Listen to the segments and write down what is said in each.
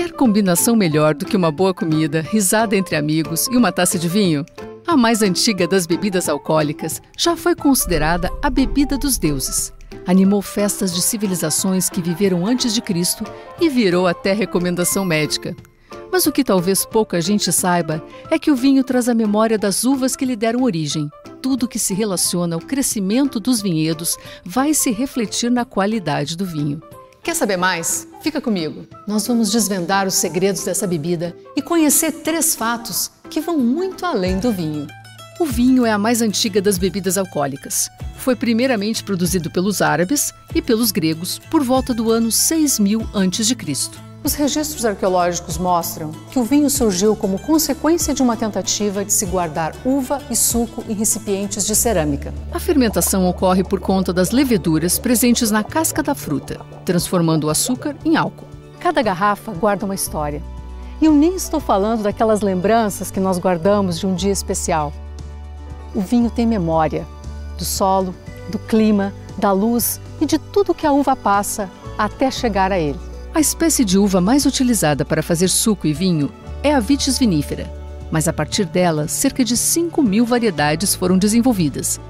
Quer combinação melhor do que uma boa comida, risada entre amigos e uma taça de vinho? A mais antiga das bebidas alcoólicas já foi considerada a bebida dos deuses. Animou festas de civilizações que viveram antes de Cristo e virou até recomendação médica. Mas o que talvez pouca gente saiba é que o vinho traz a memória das uvas que lhe deram origem. Tudo que se relaciona ao crescimento dos vinhedos vai se refletir na qualidade do vinho. Quer saber mais? Fica comigo. Nós vamos desvendar os segredos dessa bebida e conhecer três fatos que vão muito além do vinho. O vinho é a mais antiga das bebidas alcoólicas. Foi primeiramente produzido pelos árabes e pelos gregos por volta do ano 6000 a.C. Os registros arqueológicos mostram que o vinho surgiu como consequência de uma tentativa de se guardar uva e suco em recipientes de cerâmica. A fermentação ocorre por conta das leveduras presentes na casca da fruta, transformando o açúcar em álcool. Cada garrafa guarda uma história. E eu nem estou falando daquelas lembranças que nós guardamos de um dia especial. O vinho tem memória do solo, do clima, da luz e de tudo que a uva passa até chegar a ele. A espécie de uva mais utilizada para fazer suco e vinho é a Vitis vinifera, mas a partir dela, cerca de 5 mil variedades foram desenvolvidas.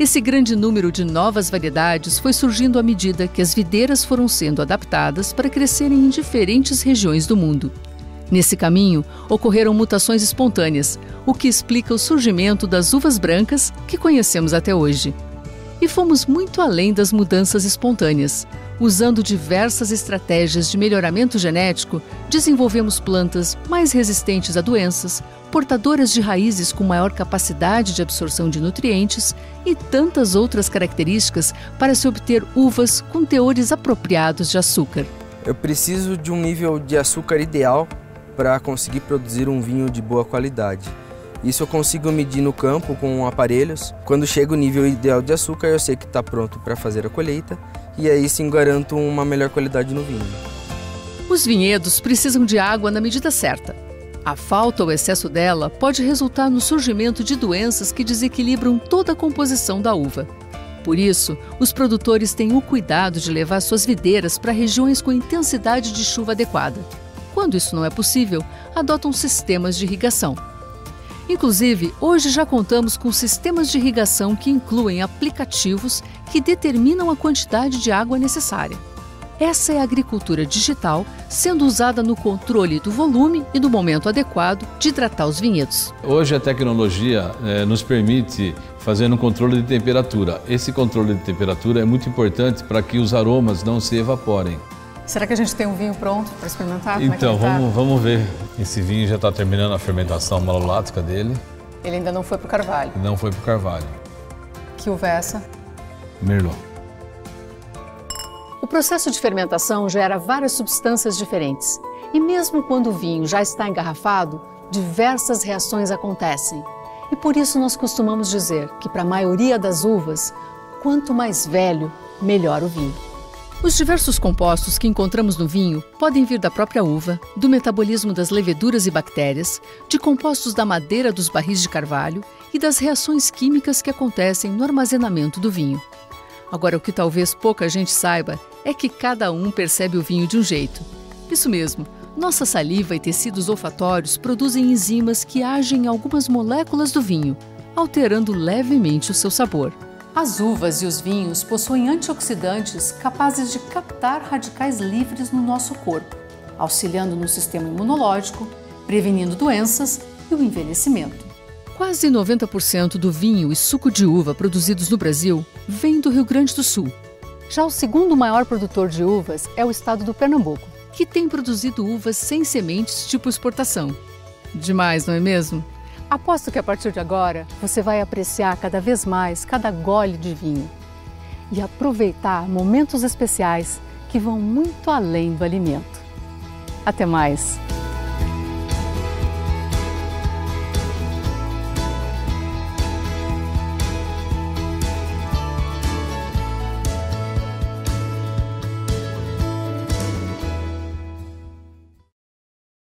Esse grande número de novas variedades foi surgindo à medida que as videiras foram sendo adaptadas para crescerem em diferentes regiões do mundo. Nesse caminho, ocorreram mutações espontâneas, o que explica o surgimento das uvas brancas que conhecemos até hoje. E fomos muito além das mudanças espontâneas. Usando diversas estratégias de melhoramento genético, desenvolvemos plantas mais resistentes a doenças, portadoras de raízes com maior capacidade de absorção de nutrientes e tantas outras características para se obter uvas com teores apropriados de açúcar. Eu preciso de um nível de açúcar ideal para conseguir produzir um vinho de boa qualidade. Isso eu consigo medir no campo com aparelhos. Quando chega o nível ideal de açúcar, eu sei que está pronto para fazer a colheita e aí sim garanto uma melhor qualidade no vinho. Os vinhedos precisam de água na medida certa. A falta ou excesso dela pode resultar no surgimento de doenças que desequilibram toda a composição da uva. Por isso, os produtores têm o cuidado de levar suas videiras para regiões com intensidade de chuva adequada. Quando isso não é possível, adotam sistemas de irrigação. Inclusive, hoje já contamos com sistemas de irrigação que incluem aplicativos que determinam a quantidade de água necessária. Essa é a agricultura digital, sendo usada no controle do volume e do momento adequado de hidratar os vinhedos. Hoje a tecnologia eh, nos permite fazer um controle de temperatura. Esse controle de temperatura é muito importante para que os aromas não se evaporem. Será que a gente tem um vinho pronto para experimentar? É então, é vamos, tá? vamos ver. Esse vinho já está terminando a fermentação malolática dele. Ele ainda não foi para o carvalho? Não foi para o carvalho. Que uva é essa? Merlot. O processo de fermentação gera várias substâncias diferentes. E mesmo quando o vinho já está engarrafado, diversas reações acontecem. E por isso nós costumamos dizer que, para a maioria das uvas, quanto mais velho, melhor o vinho. Os diversos compostos que encontramos no vinho podem vir da própria uva, do metabolismo das leveduras e bactérias, de compostos da madeira dos barris de carvalho e das reações químicas que acontecem no armazenamento do vinho. Agora, o que talvez pouca gente saiba é que cada um percebe o vinho de um jeito. Isso mesmo, nossa saliva e tecidos olfatórios produzem enzimas que agem em algumas moléculas do vinho, alterando levemente o seu sabor. As uvas e os vinhos possuem antioxidantes capazes de captar radicais livres no nosso corpo, auxiliando no sistema imunológico, prevenindo doenças e o envelhecimento. Quase 90% do vinho e suco de uva produzidos no Brasil vem do Rio Grande do Sul. Já o segundo maior produtor de uvas é o estado do Pernambuco, que tem produzido uvas sem sementes tipo exportação. Demais, não é mesmo? Aposto que a partir de agora você vai apreciar cada vez mais cada gole de vinho e aproveitar momentos especiais que vão muito além do alimento. Até mais!